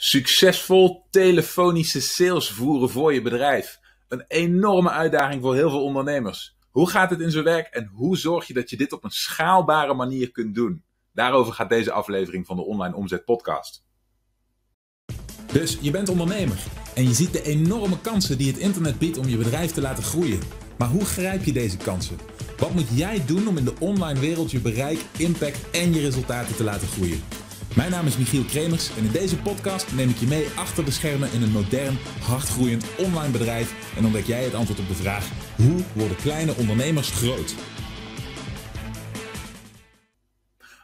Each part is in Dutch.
Succesvol telefonische sales voeren voor je bedrijf. Een enorme uitdaging voor heel veel ondernemers. Hoe gaat het in zijn werk en hoe zorg je dat je dit op een schaalbare manier kunt doen? Daarover gaat deze aflevering van de Online Omzet Podcast. Dus je bent ondernemer en je ziet de enorme kansen die het internet biedt om je bedrijf te laten groeien. Maar hoe grijp je deze kansen? Wat moet jij doen om in de online wereld je bereik, impact en je resultaten te laten groeien? Mijn naam is Michiel Kremers en in deze podcast neem ik je mee achter de schermen in een modern, hardgroeiend online bedrijf en ontdek jij het antwoord op de vraag: hoe worden kleine ondernemers groot?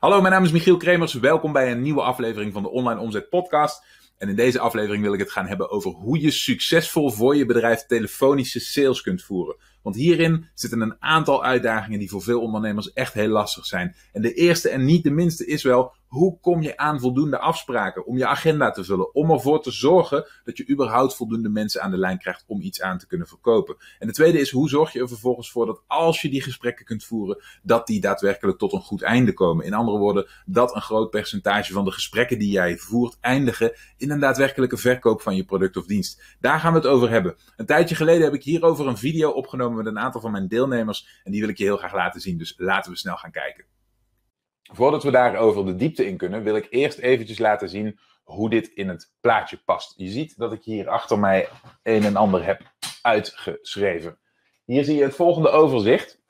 Hallo, mijn naam is Michiel Kremers. Welkom bij een nieuwe aflevering van de Online Omzet Podcast. En in deze aflevering wil ik het gaan hebben over hoe je succesvol voor je bedrijf telefonische sales kunt voeren. Want hierin zitten een aantal uitdagingen die voor veel ondernemers echt heel lastig zijn. En de eerste en niet de minste is wel hoe kom je aan voldoende afspraken om je agenda te vullen? Om ervoor te zorgen dat je überhaupt voldoende mensen aan de lijn krijgt om iets aan te kunnen verkopen. En de tweede is hoe zorg je er vervolgens voor dat als je die gesprekken kunt voeren, dat die daadwerkelijk tot een goed einde komen. In andere woorden, dat een groot percentage van de gesprekken die jij voert eindigen in een daadwerkelijke verkoop van je product of dienst. Daar gaan we het over hebben. Een tijdje geleden heb ik hierover een video opgenomen met een aantal van mijn deelnemers en die wil ik je heel graag laten zien. Dus laten we snel gaan kijken. Voordat we daarover de diepte in kunnen, wil ik eerst eventjes laten zien hoe dit in het plaatje past. Je ziet dat ik hier achter mij een en ander heb uitgeschreven. Hier zie je het volgende overzicht.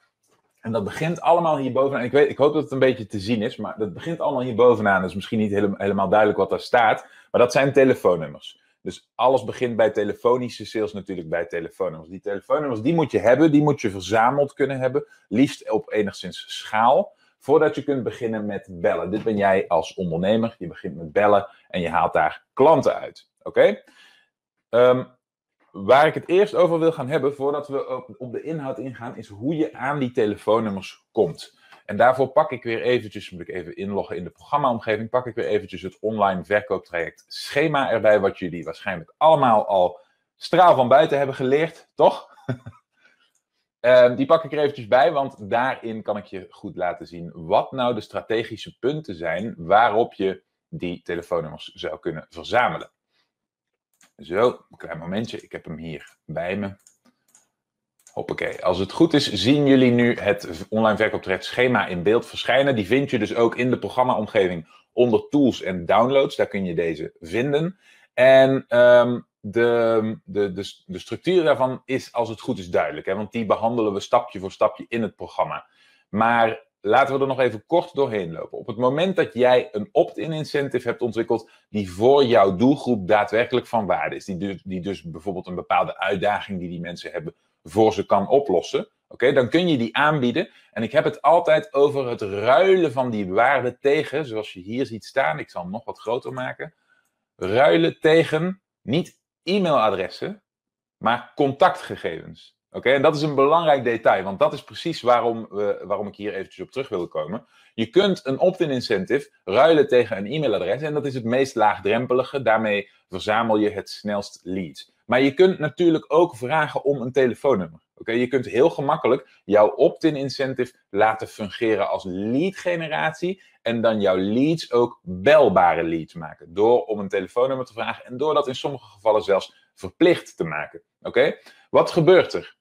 En dat begint allemaal hier bovenaan. Ik, weet, ik hoop dat het een beetje te zien is, maar dat begint allemaal hier bovenaan. Is misschien niet helemaal duidelijk wat daar staat, maar dat zijn telefoonnummers. Dus alles begint bij telefonische sales natuurlijk bij telefoonnummers. Die telefoonnummers die moet je hebben, die moet je verzameld kunnen hebben, liefst op enigszins schaal voordat je kunt beginnen met bellen. Dit ben jij als ondernemer. Je begint met bellen en je haalt daar klanten uit. Oké? Ehm, waar ik het eerst over wil gaan hebben, voordat we op de inhoud ingaan, is hoe je aan die telefoonnummers komt. En daarvoor pak ik weer eventjes, moet ik even inloggen in de programmaomgeving, pak ik weer eventjes het online verkooptraject schema erbij, wat jullie waarschijnlijk allemaal al straal van buiten hebben geleerd, toch? Ehm, die pak ik er eventjes bij, want daarin kan ik je goed laten zien wat nou de strategische punten zijn waarop je die telefoonnummers zou kunnen verzamelen. Zo, een klein momentje. Ik heb hem hier bij me. Hoppakee. Als het goed is, zien jullie nu het online verkooptraject in beeld verschijnen. Die vind je dus ook in de programmaomgeving onder tools en downloads. Daar kun je deze vinden. En ehm, de, de, de, de structuur daarvan is, als het goed is, duidelijk. Hè? Want die behandelen we stapje voor stapje in het programma. Maar laten we er nog even kort doorheen lopen. Op het moment dat jij een opt-in incentive hebt ontwikkeld die voor jouw doelgroep daadwerkelijk van waarde is, die dus, die dus bijvoorbeeld een bepaalde uitdaging die die mensen hebben voor ze kan oplossen, oké, dan kun je die aanbieden. En ik heb het altijd over het ruilen van die waarde tegen, zoals je hier ziet staan, ik zal hem nog wat groter maken, ruilen tegen niet e-mailadressen, maar contactgegevens. Oké, en dat is een belangrijk detail, want dat is precies waarom, we, waarom ik hier eventjes op terug wil komen. Je kunt een opt-in incentive ruilen tegen een e-mailadres en dat is het meest laagdrempelige. Daarmee verzamel je het snelst leads. Maar je kunt natuurlijk ook vragen om een telefoonnummer. Oké, je kunt heel gemakkelijk jouw opt-in incentive laten fungeren als lead generatie en dan jouw leads ook belbare leads maken. Door om een telefoonnummer te vragen en door dat in sommige gevallen zelfs verplicht te maken. Oké? Wat gebeurt er?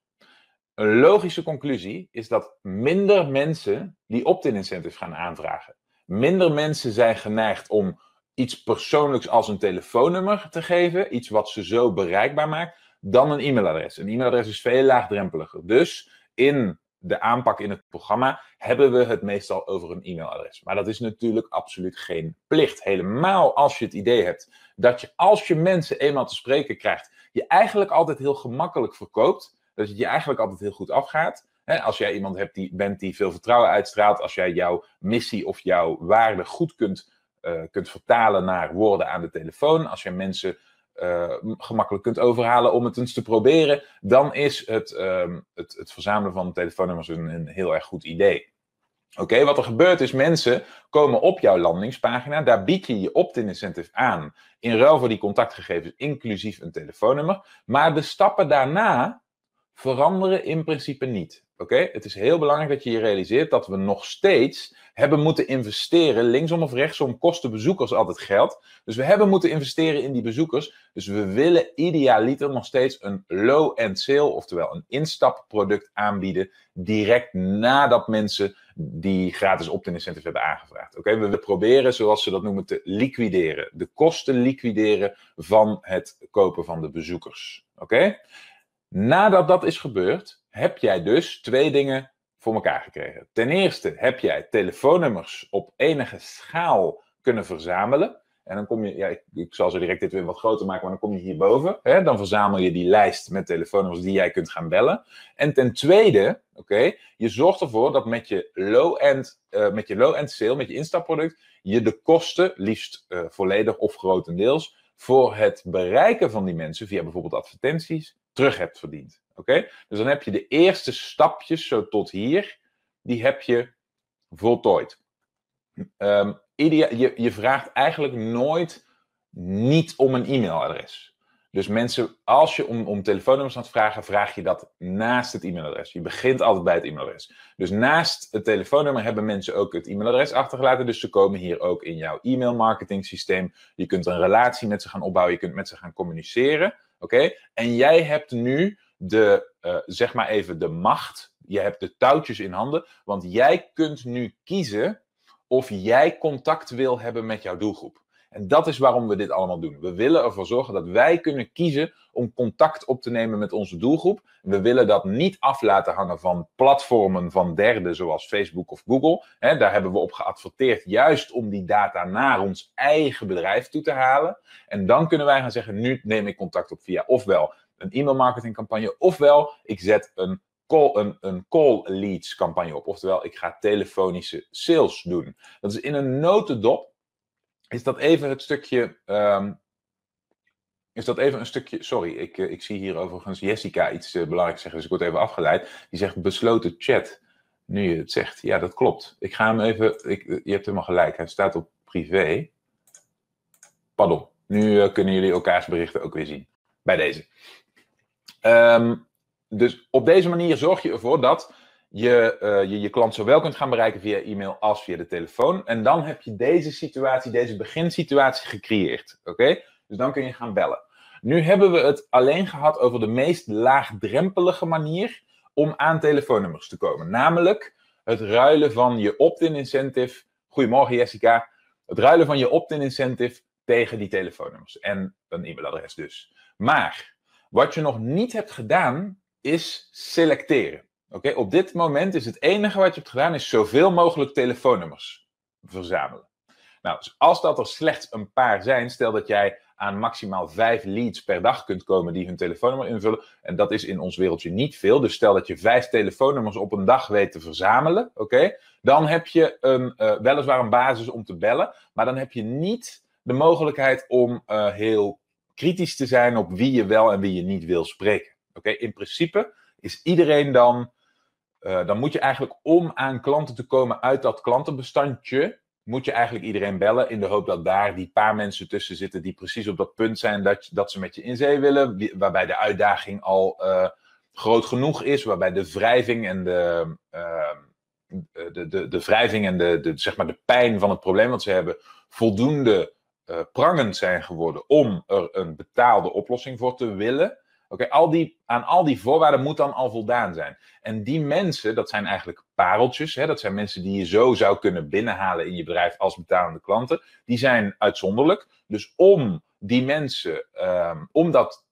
Een logische conclusie is dat minder mensen die opt-in incentive gaan aanvragen. Minder mensen zijn geneigd om iets persoonlijks als een telefoonnummer te geven, iets wat ze zo bereikbaar maakt, dan een e-mailadres. Een e-mailadres is veel laagdrempeliger. Dus in de aanpak in het programma hebben we het meestal over een e-mailadres. Maar dat is natuurlijk absoluut geen plicht. Helemaal als je het idee hebt dat je als je mensen eenmaal te spreken krijgt, je eigenlijk altijd heel gemakkelijk verkoopt. Dat het je eigenlijk altijd heel goed afgaat. als jij iemand hebt die, bent die veel vertrouwen uitstraalt, als jij jouw missie of jouw waarde goed kunt, uh, kunt vertalen naar woorden aan de telefoon, als jij mensen uh, gemakkelijk kunt overhalen om het eens te proberen, dan is het, uh, het, het, verzamelen van telefoonnummers een, een heel erg goed idee. Oké, wat er gebeurt is, mensen komen op jouw landingspagina, daar bied je je opt-in incentive aan, in ruil voor die contactgegevens, inclusief een telefoonnummer, maar de stappen daarna veranderen in principe niet. Oké, Het is heel belangrijk dat je je realiseert dat we nog steeds hebben moeten investeren. Linksom of rechtsom kosten bezoekers altijd geld. Dus we hebben moeten investeren in die bezoekers. Dus we willen idealiter nog steeds een low-end sale, oftewel een instapproduct aanbieden. Direct nadat mensen die gratis opt-in incentive hebben aangevraagd. Oké, We proberen, zoals ze dat noemen, te liquideren. De kosten liquideren van het kopen van de bezoekers. Oké? Nadat dat is gebeurd, heb jij dus twee dingen voor elkaar gekregen. Ten eerste heb jij telefoonnummers op enige schaal kunnen verzamelen. En dan kom je, ja, ik, ik, zal zo direct dit weer wat groter maken, maar dan kom je hierboven. Hè, dan verzamel je die lijst met telefoonnummers die jij kunt gaan bellen. En ten tweede, oké, je zorgt ervoor dat met je low-end uh, met je low-end sale, met je instapproduct, je de kosten, liefst uh, volledig of grotendeels, voor het bereiken van die mensen via bijvoorbeeld advertenties, terug hebt verdiend. Oké? Dus dan heb je de eerste stapjes zo tot hier, die heb je voltooid. Um, je, je vraagt eigenlijk nooit niet om een e-mailadres. Dus mensen, als je om, om telefoonnummers het vragen, vraag je dat naast het e-mailadres. Je begint altijd bij het e-mailadres. Dus naast het telefoonnummer hebben mensen ook het e-mailadres achtergelaten. Dus ze komen hier ook in jouw e-mail systeem. Je kunt een relatie met ze gaan opbouwen, je kunt met ze gaan communiceren. Oké? En jij hebt nu de, uh, zeg maar even, de macht. Je hebt de touwtjes in handen. Want jij kunt nu kiezen of jij contact wil hebben met jouw doelgroep. En dat is waarom we dit allemaal doen. We willen ervoor zorgen dat wij kunnen kiezen om contact op te nemen met onze doelgroep. We willen dat niet af laten hangen van platformen van derden zoals Facebook of Google. daar hebben we op geadverteerd, juist om die data naar ons eigen bedrijf toe te halen. En dan kunnen wij gaan zeggen, nu neem ik contact op via ofwel een e-mail marketingcampagne, ofwel ik zet een call, een, een call leads campagne op. Oftewel, ik ga telefonische sales doen. Dat is in een notendop is dat even het stukje. Um, is dat even een stukje. Sorry, ik, eh, ik zie hier overigens Jessica iets uh, belangrijks zeggen, dus ik word even afgeleid. Die zegt besloten chat. Nu je het zegt. Ja, dat klopt. Ik ga hem even. Ik, je hebt helemaal gelijk. Hij staat op privé. Pardon. Nu kunnen jullie elkaars berichten ook weer zien. Bij deze. Um, dus op deze manier zorg je ervoor dat je, uh, je je klant zowel kunt gaan bereiken via e-mail als via de telefoon. En dan heb je deze situatie, deze beginsituatie gecreëerd. Oké? Dus dan kun je gaan bellen. Nu hebben we het alleen gehad over de meest laagdrempelige manier om aan telefoonnummers te komen. Namelijk het ruilen van je opt-in incentive. Goedemorgen Jessica. Het ruilen van je opt-in incentive tegen die telefoonnummers. En een e-mailadres dus. Maar wat je nog niet hebt gedaan, is selecteren. Oké, op dit moment is het enige wat je hebt gedaan, is zoveel mogelijk telefoonnummers verzamelen. Nou, dus als dat er slechts een paar zijn, stel dat jij aan maximaal vijf leads per dag kunt komen die hun telefoonnummer invullen. En dat is in ons wereldje niet veel. Dus stel dat je vijf telefoonnummers op een dag weet te verzamelen. Oké, dan heb je een, uh, weliswaar een basis om te bellen. Maar dan heb je niet de mogelijkheid om uh, heel kritisch te zijn op wie je wel en wie je niet wil spreken. Oké, in principe is iedereen dan uh, dan moet je eigenlijk om aan klanten te komen uit dat klantenbestandje, moet je eigenlijk iedereen bellen in de hoop dat daar die paar mensen tussen zitten die precies op dat punt zijn dat, dat ze met je in zee willen, waarbij de uitdaging al uh, groot genoeg is, waarbij de wrijving en de, uh, de, de, de wrijving en de, de, zeg maar de pijn van het probleem wat ze hebben voldoende prangend zijn geworden om er een betaalde oplossing voor te willen. Oké, al die, aan al die voorwaarden moet dan al voldaan zijn. En die mensen, dat zijn eigenlijk pareltjes. Hè, dat zijn mensen die je zo zou kunnen binnenhalen in je bedrijf als betalende klanten. Die zijn uitzonderlijk. Dus om die mensen, um, om, dat,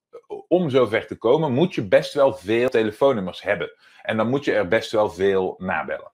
om zover te komen, moet je best wel veel telefoonnummers hebben. En dan moet je er best wel veel nabellen.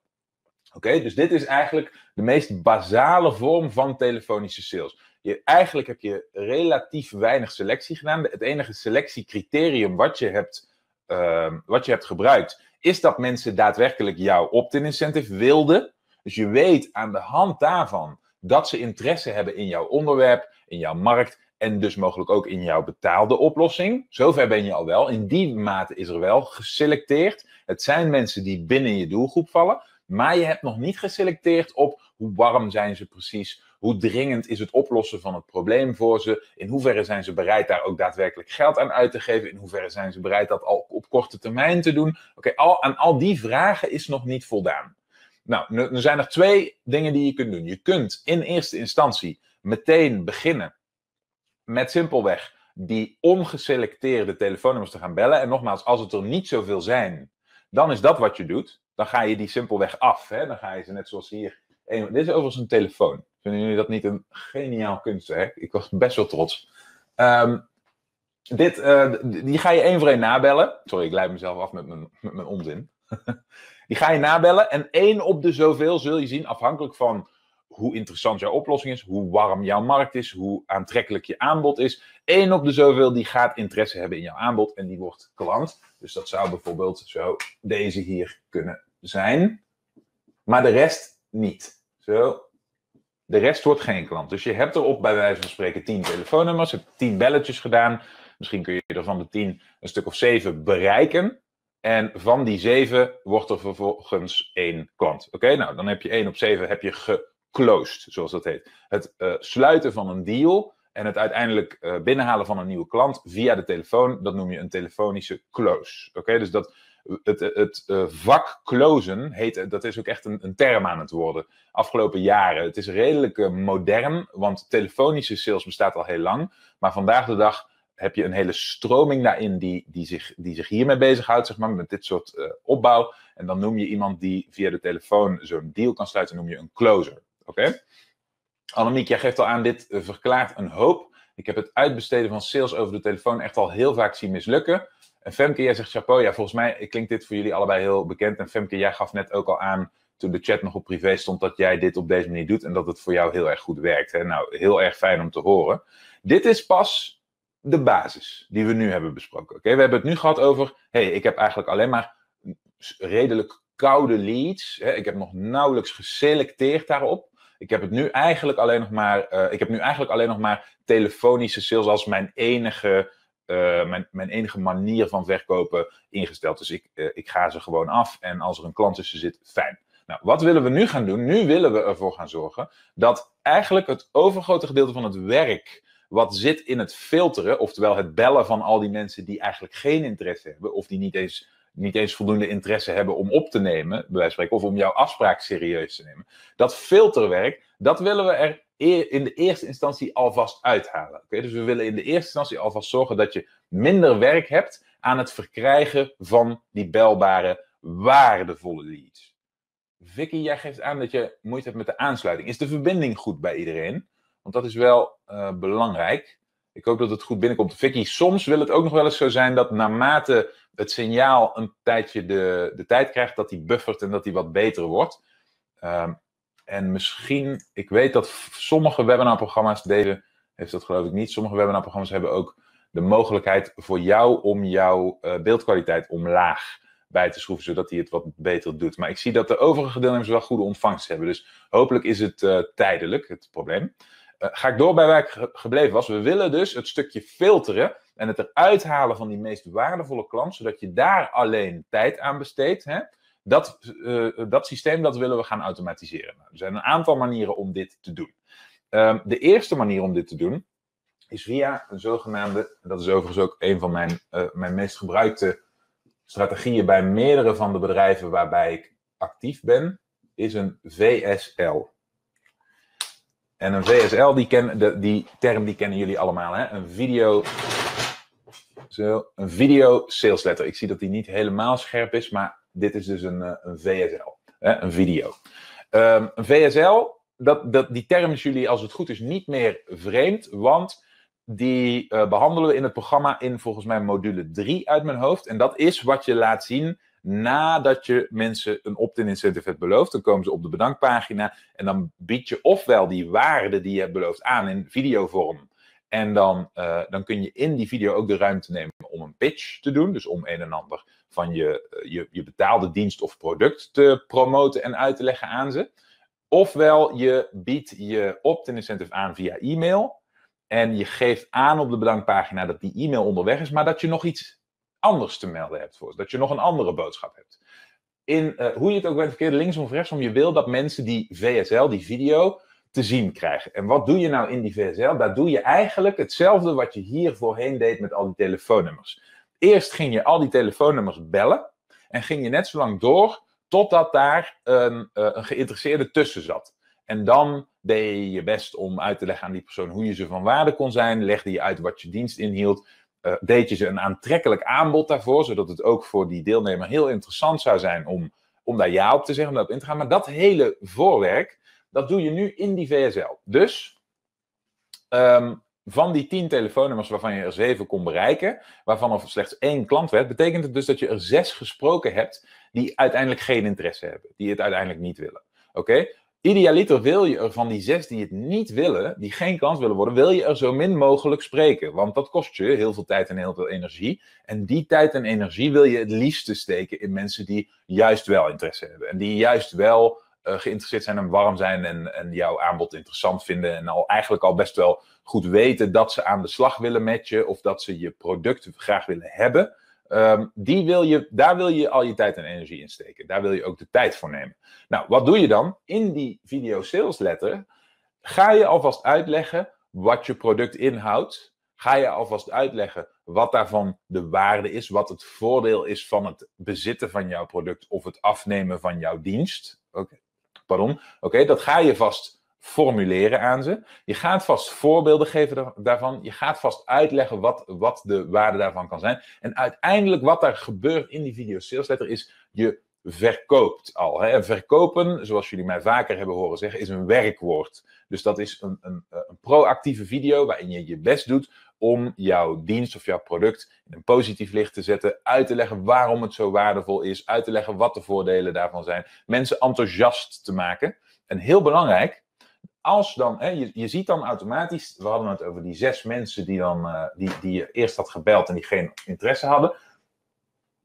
Oké, dus dit is eigenlijk de meest basale vorm van telefonische sales. Je, eigenlijk heb je relatief weinig selectie gedaan. Het enige selectiecriterium wat je hebt, uh, wat je hebt gebruikt, is dat mensen daadwerkelijk jouw opt-in incentive wilden. Dus je weet aan de hand daarvan dat ze interesse hebben in jouw onderwerp, in jouw markt en dus mogelijk ook in jouw betaalde oplossing. Zover ben je al wel. In die mate is er wel geselecteerd. Het zijn mensen die binnen je doelgroep vallen. Maar je hebt nog niet geselecteerd op hoe warm zijn ze precies, hoe dringend is het oplossen van het probleem voor ze, in hoeverre zijn ze bereid daar ook daadwerkelijk geld aan uit te geven, in hoeverre zijn ze bereid dat al op korte termijn te doen? Oké, al, aan al die vragen is nog niet voldaan. Nou, er zijn er twee dingen die je kunt doen. Je kunt in eerste instantie meteen beginnen met simpelweg die ongeselecteerde telefoonnummers te gaan bellen. En nogmaals, als het er niet zoveel zijn, dan is dat wat je doet. Dan ga je die simpelweg af. Hè? Dan ga je ze net zoals hier. dit is overigens een telefoon. Vinden jullie dat niet een geniaal kunstwerk? Ik was best wel trots. Um, dit, uh, die ga je één voor één nabellen. Sorry, ik leid mezelf af met mijn, met mijn onzin. die ga je nabellen en één op de zoveel zul je zien, afhankelijk van hoe interessant jouw oplossing is, hoe warm jouw markt is, hoe aantrekkelijk je aanbod is. Eén op de zoveel die gaat interesse hebben in jouw aanbod en die wordt klant. Dus dat zou bijvoorbeeld zo deze hier kunnen zijn. Maar de rest niet. Zo. De rest wordt geen klant. Dus je hebt erop bij wijze van spreken 10 telefoonnummers, hebt 10 belletjes gedaan. Misschien kun je er van de 10 een stuk of 7 bereiken. En van die 7 wordt er vervolgens één klant. Oké, nou dan heb je 1 op 7 heb je geclosed, zoals dat heet. Het uh, sluiten van een deal en het uiteindelijk uh, binnenhalen van een nieuwe klant via de telefoon, dat noem je een telefonische close. Oké, dus dat, het, het uh, vak closen heet, dat is ook echt een, een, term aan het worden. Afgelopen jaren. Het is redelijk uh, modern, want telefonische sales bestaat al heel lang. Maar vandaag de dag heb je een hele stroming daarin die, die, zich, die zich hiermee bezighoudt, zeg maar, met dit soort uh, opbouw. En dan noem je iemand die via de telefoon zo'n deal kan sluiten, noem je een closer. Oké? Okay? Annemiek, jij geeft al aan, dit verklaart een hoop. Ik heb het uitbesteden van sales over de telefoon echt al heel vaak zien mislukken. En Femke, jij zegt chapeau. Ja, volgens mij klinkt dit voor jullie allebei heel bekend. En Femke, jij gaf net ook al aan, toen de chat nog op privé stond, dat jij dit op deze manier doet. En dat het voor jou heel erg goed werkt. Hè? Nou, heel erg fijn om te horen. Dit is pas de basis die we nu hebben besproken. Oké, we hebben het nu gehad over, hey, ik heb eigenlijk alleen maar redelijk koude leads. Hè? Ik heb nog nauwelijks geselecteerd daarop. Ik heb het nu eigenlijk alleen nog maar, uh, ik heb nu eigenlijk alleen nog maar telefonische sales als mijn enige uh, mijn, mijn, enige manier van verkopen ingesteld. Dus ik, uh, ik ga ze gewoon af en als er een klant tussen zit, fijn. Nou, wat willen we nu gaan doen? Nu willen we ervoor gaan zorgen dat eigenlijk het overgrote gedeelte van het werk wat zit in het filteren, oftewel het bellen van al die mensen die eigenlijk geen interesse hebben of die niet eens, niet eens voldoende interesse hebben om op te nemen, bij wijze van spreken, of om jouw afspraak serieus te nemen. Dat filterwerk, dat willen we er in de eerste instantie alvast uithalen. Okay? Dus we willen in de eerste instantie alvast zorgen dat je minder werk hebt aan het verkrijgen van die belbare, waardevolle leads. Vicky, jij geeft aan dat je moeite hebt met de aansluiting. Is de verbinding goed bij iedereen? Want dat is wel uh, belangrijk. Ik hoop dat het goed binnenkomt. Vicky, soms wil het ook nog wel eens zo zijn dat naarmate het signaal een tijdje de, de tijd krijgt, dat die buffert en dat die wat beter wordt. Uh, en misschien, ik weet dat sommige webinarprogramma's, deze heeft dat geloof ik niet, sommige webinarprogramma's hebben ook de mogelijkheid voor jou om jouw uh, beeldkwaliteit omlaag bij te schroeven, zodat hij het wat beter doet. Maar ik zie dat de overige deelnemers wel goede ontvangst hebben. Dus hopelijk is het uh, tijdelijk, het probleem. Uh, ga ik door bij waar ik ge gebleven was. We willen dus het stukje filteren en het eruit halen van die meest waardevolle klant, zodat je daar alleen tijd aan besteedt. Hè? Dat, uh, dat systeem dat willen we gaan automatiseren. Nou, er zijn een aantal manieren om dit te doen. Um, de eerste manier om dit te doen is via een zogenaamde, dat is overigens ook een van mijn, uh, mijn meest gebruikte strategieën bij meerdere van de bedrijven waarbij ik actief ben, is een VSL. En een VSL, die, de, die term die kennen jullie allemaal, hè? een video zo, een video sales letter. Ik zie dat die niet helemaal scherp is, maar dit is dus een, eh, een VSL, hè, een video. Um, een VSL, dat, dat, die term is jullie als het goed is niet meer vreemd, want die uh, behandelen we in het programma in volgens mij module 3 uit mijn hoofd. En dat is wat je laat zien nadat je mensen een opt-in incentive hebt beloofd. Dan komen ze op de bedankpagina en dan bied je ofwel die waarde die je hebt beloofd aan in videovorm. En dan, uh, dan kun je in die video ook de ruimte nemen om een pitch te doen. Dus om een en ander van je, eh, je, je betaalde dienst of product te promoten en uit te leggen aan ze. Ofwel je biedt je opt-in incentive aan via e-mail. En je geeft aan op de bedankpagina dat die e-mail onderweg is, maar dat je nog iets anders te melden hebt voor Dat je nog een andere boodschap hebt. In, uh, hoe je het ook bent verkeerd, linksom of rechtsom, je wil dat mensen die VSL, die video, te zien krijgen. En wat doe je nou in die VSL? Daar doe je eigenlijk hetzelfde wat je hier voorheen deed met al die telefoonnummers. Eerst ging je al die telefoonnummers bellen en ging je net zo lang door totdat daar een, uh, een geïnteresseerde tussen zat. En dan deed je je best om uit te leggen aan die persoon hoe je ze van waarde kon zijn, legde je uit wat je dienst inhield, deed je ze een aantrekkelijk aanbod daarvoor, zodat het ook voor die deelnemer heel interessant zou zijn om, om daar ja op te zeggen, om daarop in te gaan. Maar dat hele voorwerk, dat doe je nu in die VSL. Dus um, van die tien telefoonnummers waarvan je er zeven kon bereiken, waarvan er slechts één klant werd, betekent het dus dat je er zes gesproken hebt die uiteindelijk geen interesse hebben, die het uiteindelijk niet willen. Oké? Idealiter wil je er van die zes die het niet willen, die geen kans willen worden, wil je er zo min mogelijk spreken. Want dat kost je heel veel tijd en heel veel energie. En die tijd en energie wil je het liefste steken in mensen die juist wel interesse hebben. En die juist wel uh, geïnteresseerd zijn en warm zijn en, en jouw aanbod interessant vinden. En al eigenlijk al best wel goed weten dat ze aan de slag willen met je of dat ze je product graag willen hebben. Um, die wil je, daar wil je al je tijd en energie in steken. Daar wil je ook de tijd voor nemen. Nou, wat doe je dan? In die video sales letter ga je alvast uitleggen wat je product inhoudt. Ga je alvast uitleggen wat daarvan de waarde is, wat het voordeel is van het bezitten van jouw product of het afnemen van jouw dienst. Oké, pardon. Oké, dat ga je vast formuleren aan ze. Je gaat vast voorbeelden geven daarvan. Je gaat vast uitleggen wat, wat de waarde daarvan kan zijn. En uiteindelijk wat daar gebeurt in die video sales letter is, je verkoopt al. Hè? En verkopen, zoals jullie mij vaker hebben horen zeggen, is een werkwoord. Dus dat is een, een, een proactieve video waarin je je best doet om jouw dienst of jouw product in een positief licht te zetten, uit te leggen waarom het zo waardevol is, uit te leggen wat de voordelen daarvan zijn, mensen enthousiast te maken. En heel belangrijk, als dan, hè, je, je ziet dan automatisch, we hadden het over die zes mensen die, dan, uh, die, die je eerst had gebeld en die geen interesse hadden.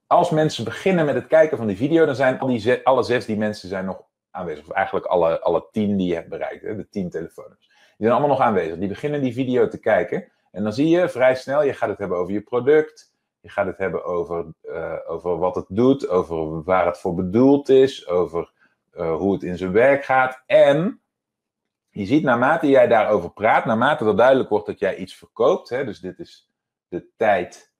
Als mensen beginnen met het kijken van die video, dan zijn al die alle zes die mensen zijn nog aanwezig. Of eigenlijk alle, alle tien die je hebt bereikt, hè, de tien telefoons. Die zijn allemaal nog aanwezig. Die beginnen die video te kijken. En dan zie je vrij snel, je gaat het hebben over je product. Je gaat het hebben over, uh, over wat het doet, over waar het voor bedoeld is, over uh, hoe het in zijn werk gaat. En je ziet naarmate jij daarover praat, naarmate er duidelijk wordt dat jij iets verkoopt, hè, dus dit is de tijd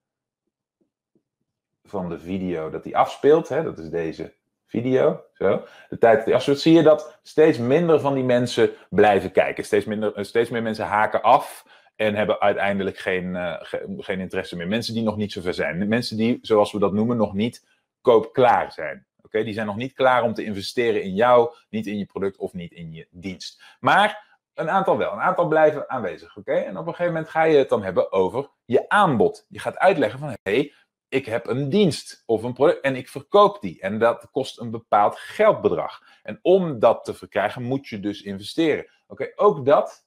van de video dat die afspeelt, hè, dat is deze video, zo. De tijd dat die afspeelt, zie je dat steeds minder van die mensen blijven kijken. Steeds, minder, eh, steeds meer mensen haken af en hebben uiteindelijk geen, uh, geen interesse meer. Mensen die nog niet zover zijn. Mensen die, zoals we dat noemen, nog niet koopklaar zijn. Oké, die zijn nog niet klaar om te investeren in jou, niet in je product of niet in je dienst. Maar een aantal wel. Een aantal blijven aanwezig. Oké, en op een gegeven moment ga je het dan hebben over je aanbod. Je gaat uitleggen van hé, hey, ik heb een dienst of een product en ik verkoop die. En dat kost een bepaald geldbedrag. En om dat te verkrijgen moet je dus investeren. Oké, ook dat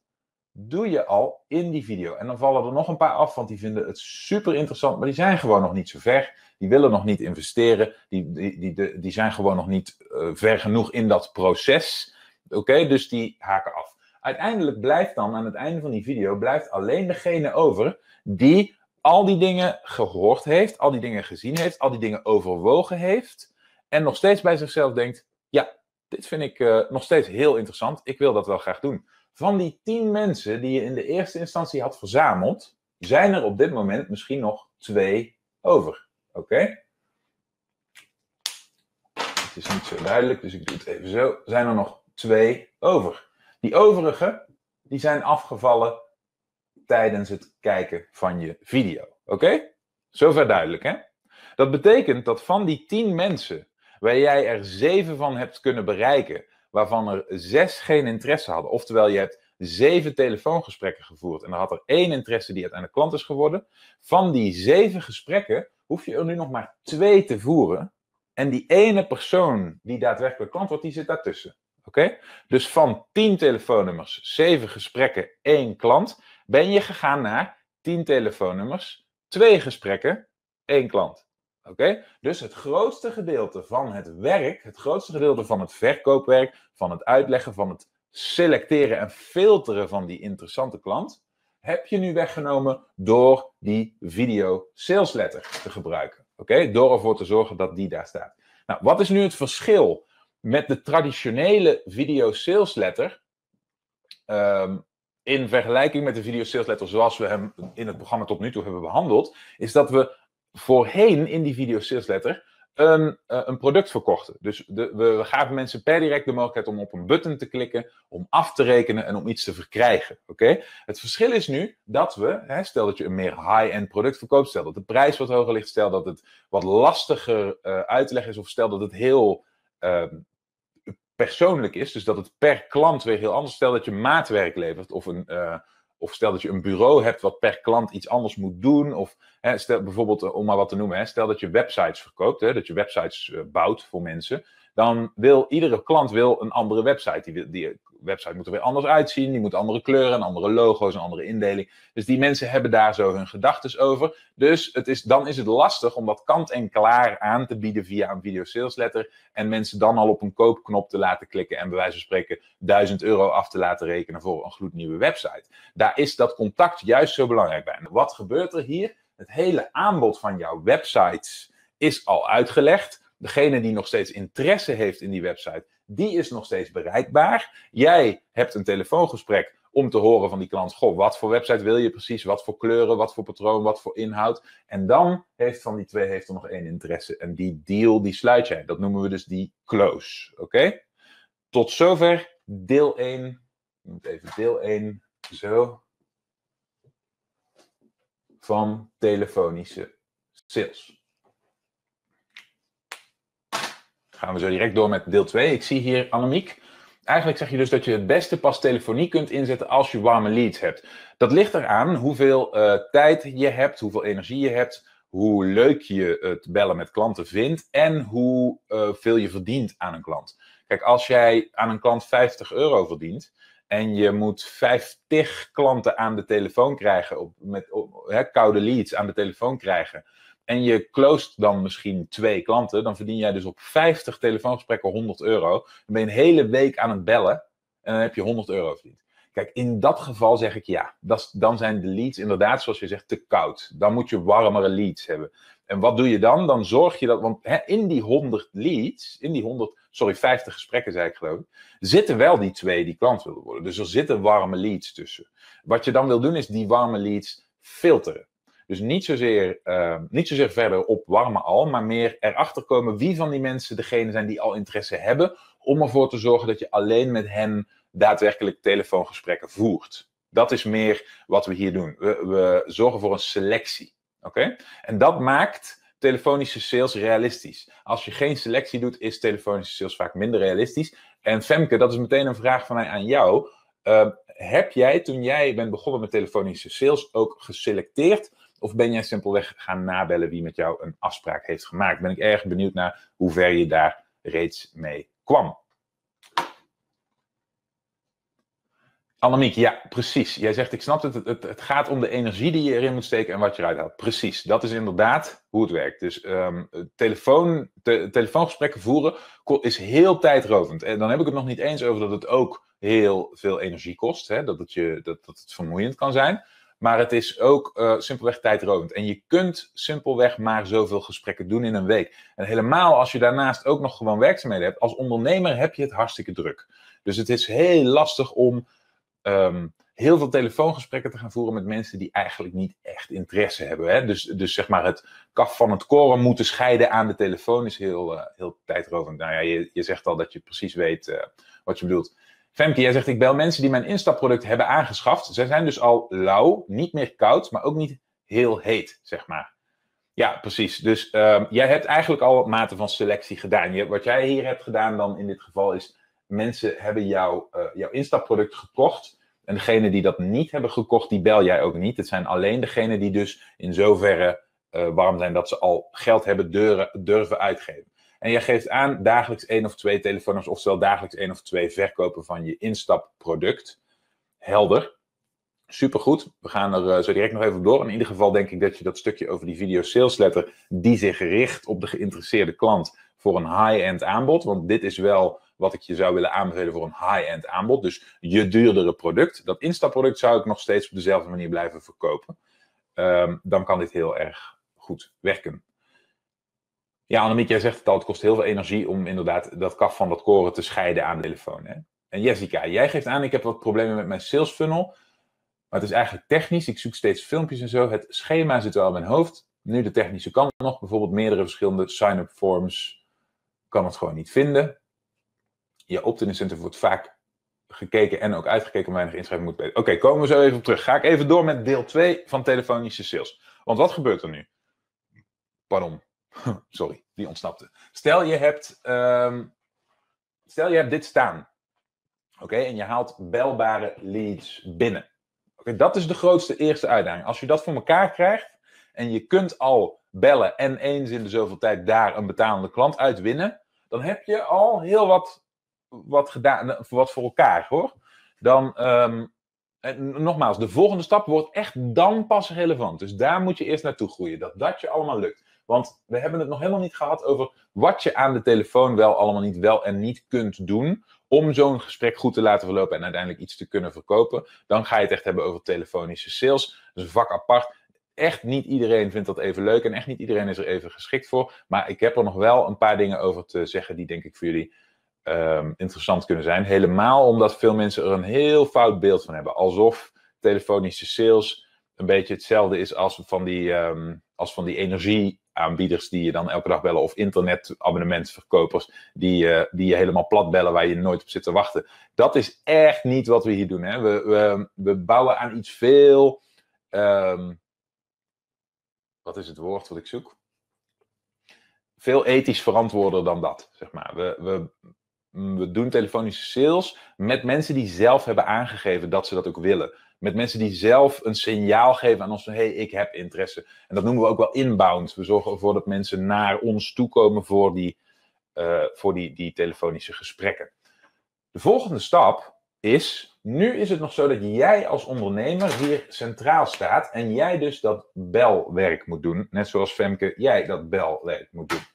doe je al in die video. En dan vallen er nog een paar af, want die vinden het super interessant, maar die zijn gewoon nog niet zo ver. Die willen nog niet investeren. Die, die, die, die zijn gewoon nog niet uh, ver genoeg in dat proces. Oké, dus die haken af. Uiteindelijk blijft dan aan het einde van die video blijft alleen degene over die al die dingen gehoord heeft, al die dingen gezien heeft, al die dingen overwogen heeft en nog steeds bij zichzelf denkt: ja, dit vind ik uh, nog steeds heel interessant. Ik wil dat wel graag doen. Van die tien mensen die je in de eerste instantie had verzameld, zijn er op dit moment misschien nog twee over. Oké? Het is niet zo duidelijk, dus ik doe het even zo. Zijn er nog twee over. Die overige, die zijn afgevallen tijdens het kijken van je video. Oké? Zover duidelijk, hè? Dat betekent dat van die tien mensen, waar jij er zeven van hebt kunnen bereiken, waarvan er zes geen interesse hadden. Oftewel, je hebt zeven telefoongesprekken gevoerd en er had er één interesse die uiteindelijk klant is geworden. Van die zeven gesprekken hoef je er nu nog maar twee te voeren. En die ene persoon die daadwerkelijk klant wordt, die zit daartussen. Oké? Dus van tien telefoonnummers, zeven gesprekken, één klant, ben je gegaan naar tien telefoonnummers, twee gesprekken, één klant. Dus het grootste gedeelte van het werk, het grootste gedeelte van het verkoopwerk, van het uitleggen, van het selecteren en filteren van die interessante klant, heb je nu weggenomen door die video sales letter te gebruiken. Oké? Door ervoor te zorgen dat die daar staat. Nou, wat is nu het verschil met de traditionele video sales letter um, in vergelijking met de video sales letter zoals we hem in het programma tot nu toe hebben behandeld, is dat we voorheen in die video sales letter een, uh, een product verkochten. Dus de, we, gaven mensen per direct de mogelijkheid om op een button te klikken, om af te rekenen en om iets te verkrijgen. Oké? Het verschil is nu dat we, hè, stel dat je een meer high-end product verkoopt, stel dat de prijs wat hoger ligt, stel dat het wat lastiger uh, uit te leggen is, of stel dat het heel uh, persoonlijk is, dus dat het per klant weer heel anders. Stel dat je maatwerk levert of een uh, of stel dat je een bureau hebt wat per klant iets anders moet doen. Of hè, stel bijvoorbeeld, eh, om maar wat te noemen, hè, stel dat je websites verkoopt, hè, dat je websites uh, bouwt voor mensen. Dan wil iedere klant wil een andere website. Die, die website moet er weer anders uitzien. Die moet andere kleuren, andere logo's, een andere indeling. Dus die mensen hebben daar zo hun gedachten over. Dus het is, dan is het lastig om dat kant en klaar aan te bieden via een video sales letter. En mensen dan al op een koopknop te laten klikken en bij wijze van spreken 1000 euro af te laten rekenen voor een gloednieuwe website. Daar is dat contact juist zo belangrijk bij. En wat gebeurt er hier? Het hele aanbod van jouw websites is al uitgelegd. Degene die nog steeds interesse heeft in die website, die is nog steeds bereikbaar. Jij hebt een telefoongesprek om te horen van die klant: Goh, wat voor website wil je precies? Wat voor kleuren, wat voor patroon, wat voor inhoud? En dan heeft van die twee heeft er nog één interesse. En die deal, die sluit jij. Dat noemen we dus die close. Oké? Tot zover deel 1. Ik moet even deel 1. Zo. Van telefonische sales. Gaan we zo direct door met deel 2. Ik zie hier Annemiek. Eigenlijk zeg je dus dat je het beste pas telefonie kunt inzetten als je warme leads hebt. Dat ligt eraan hoeveel uh, tijd je hebt, hoeveel energie je hebt, hoe leuk je het bellen met klanten vindt en hoeveel uh, veel je verdient aan een klant. Kijk, als jij aan een klant 50 euro verdient en je moet 50 klanten aan de telefoon krijgen, op, met koude leads aan de telefoon krijgen en je closed dan misschien twee klanten, dan verdien jij dus op 50 telefoongesprekken 100 euro. Dan ben je een hele week aan het bellen en dan heb je 100 euro verdiend. Kijk, in dat geval zeg ik ja, dan zijn de leads inderdaad, zoals je zegt, te koud. Dan moet je warmere leads hebben. En wat doe je dan? Dan zorg je dat, want hè, in die 100 leads, in die 100, sorry, 50 gesprekken zei ik geloof ik, zitten wel die twee die klant willen worden. Dus er zitten warme leads tussen. Wat je dan wil doen is die warme leads filteren. Dus niet zozeer, uh, niet zozeer verder op warme al, maar meer erachter komen wie van die mensen degene zijn die al interesse hebben, om ervoor te zorgen dat je alleen met hen daadwerkelijk telefoongesprekken voert. Dat is meer wat we hier doen. We, we zorgen voor een selectie. Oké? En dat maakt telefonische sales realistisch. Als je geen selectie doet, is telefonische sales vaak minder realistisch. En Femke, dat is meteen een vraag van mij aan jou. Uh, heb jij, toen jij bent begonnen met telefonische sales, ook geselecteerd of ben jij simpelweg gaan nabellen wie met jou een afspraak heeft gemaakt? Ben ik erg benieuwd naar hoe ver je daar reeds mee kwam. Annemiek, ja, precies. Jij zegt, ik snap het, het, het, gaat om de energie die je erin moet steken en wat je eruit haalt. Precies, dat is inderdaad hoe het werkt. Dus um, telefoon, te, telefoongesprekken voeren is heel tijdrovend. En dan heb ik het nog niet eens over dat het ook heel veel energie kost. Hè? Dat, je, dat, dat het vermoeiend kan zijn. Maar het is ook uh, simpelweg tijdrovend. En je kunt simpelweg maar zoveel gesprekken doen in een week. En helemaal als je daarnaast ook nog gewoon werkzaamheden hebt. Als ondernemer heb je het hartstikke druk. Dus het is heel lastig om um, heel veel telefoongesprekken te gaan voeren met mensen die eigenlijk niet echt interesse hebben. Hè? Dus, dus zeg maar het kaf van het koren moeten scheiden aan de telefoon is heel, uh, heel tijdrovend. Nou ja, je, je zegt al dat je precies weet uh, wat je bedoelt. Femke, jij zegt, ik bel mensen die mijn instapproduct hebben aangeschaft. Zij zijn dus al lauw, niet meer koud, maar ook niet heel heet, zeg maar. Ja, precies. Dus um, jij hebt eigenlijk al mate van selectie gedaan. Wat jij hier hebt gedaan dan in dit geval is, mensen hebben jou, uh, jouw instapproduct gekocht. En degene die dat niet hebben gekocht, die bel jij ook niet. Het zijn alleen degenen die dus in zoverre uh, warm zijn dat ze al geld hebben durven uitgeven. En je geeft aan dagelijks één of twee telefoons, oftewel dagelijks één of twee verkopen van je instapproduct. Helder. Supergoed. We gaan er uh, zo direct nog even door. In ieder geval denk ik dat je dat stukje over die video sales letter, die zich richt op de geïnteresseerde klant voor een high-end aanbod. Want dit is wel wat ik je zou willen aanbevelen voor een high-end aanbod. Dus je duurdere product. Dat instapproduct zou ik nog steeds op dezelfde manier blijven verkopen. Um, dan kan dit heel erg goed werken. Ja, Annemiek, jij zegt het al, het kost heel veel energie om inderdaad dat kaf van dat koren te scheiden aan de telefoon. Hè? En Jessica, jij geeft aan, ik heb wat problemen met mijn sales funnel. Maar het is eigenlijk technisch. Ik zoek steeds filmpjes en zo. Het schema zit wel in mijn hoofd. Nu de technische kant nog, bijvoorbeeld meerdere verschillende sign-up forms, kan het gewoon niet vinden. Je opt-in incentive wordt vaak gekeken en ook uitgekeken, weinig inschrijving moet beter. Oké, komen we zo even op terug. Ga ik even door met deel 2 van telefonische sales. Want wat gebeurt er nu? Pardon, sorry, die ontsnapte. Stel je hebt, um, stel je hebt dit staan. Oké, en je haalt belbare leads binnen. Oké, dat is de grootste eerste uitdaging. Als je dat voor elkaar krijgt en je kunt al bellen en eens in de zoveel tijd daar een betalende klant uitwinnen, dan heb je al heel wat, wat gedaan, wat voor elkaar hoor. Dan, um, nogmaals, de volgende stap wordt echt dan pas relevant. Dus daar moet je eerst naartoe groeien, dat dat je allemaal lukt. Want we hebben het nog helemaal niet gehad over wat je aan de telefoon wel allemaal niet wel en niet kunt doen om zo'n gesprek goed te laten verlopen en uiteindelijk iets te kunnen verkopen. Dan ga je het echt hebben over telefonische sales. Dat is een vak apart. Echt niet iedereen vindt dat even leuk en echt niet iedereen is er even geschikt voor. Maar ik heb er nog wel een paar dingen over te zeggen die denk ik voor jullie um, interessant kunnen zijn. Helemaal omdat veel mensen er een heel fout beeld van hebben. Alsof telefonische sales een beetje hetzelfde is als van die, um, als van die energie aanbieders die je dan elke dag bellen, of internetabonnementverkopers die, uh, die je helemaal plat bellen waar je nooit op zit te wachten. Dat is echt niet wat we hier doen. Hè? We, we, we bouwen aan iets veel. Um, wat is het woord wat ik zoek? Veel ethisch verantwoorder dan dat, zeg maar. We, we, we doen telefonische sales met mensen die zelf hebben aangegeven dat ze dat ook willen met mensen die zelf een signaal geven aan ons van hey, ik heb interesse. En dat noemen we ook wel inbound. We zorgen ervoor dat mensen naar ons toekomen voor die, uh, voor die, die telefonische gesprekken. De volgende stap is, nu is het nog zo dat jij als ondernemer hier centraal staat en jij dus dat belwerk moet doen. Net zoals Femke, jij dat belwerk moet doen.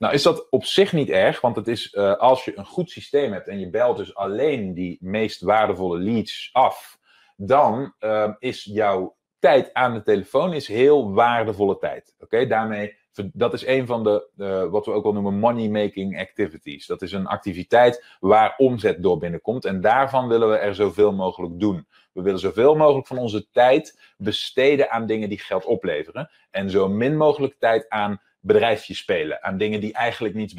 Nou is dat op zich niet erg, want het is uh, als je een goed systeem hebt en je belt dus alleen die meest waardevolle leads af dan uh, is jouw tijd aan de telefoon is heel waardevolle tijd. Oké, daarmee, dat is een van de, uh, wat we ook wel noemen money-making activities. Dat is een activiteit waar omzet door binnenkomt en daarvan willen we er zoveel mogelijk doen. We willen zoveel mogelijk van onze tijd besteden aan dingen die geld opleveren en zo min mogelijk tijd aan bedrijfjes spelen, aan dingen die eigenlijk niets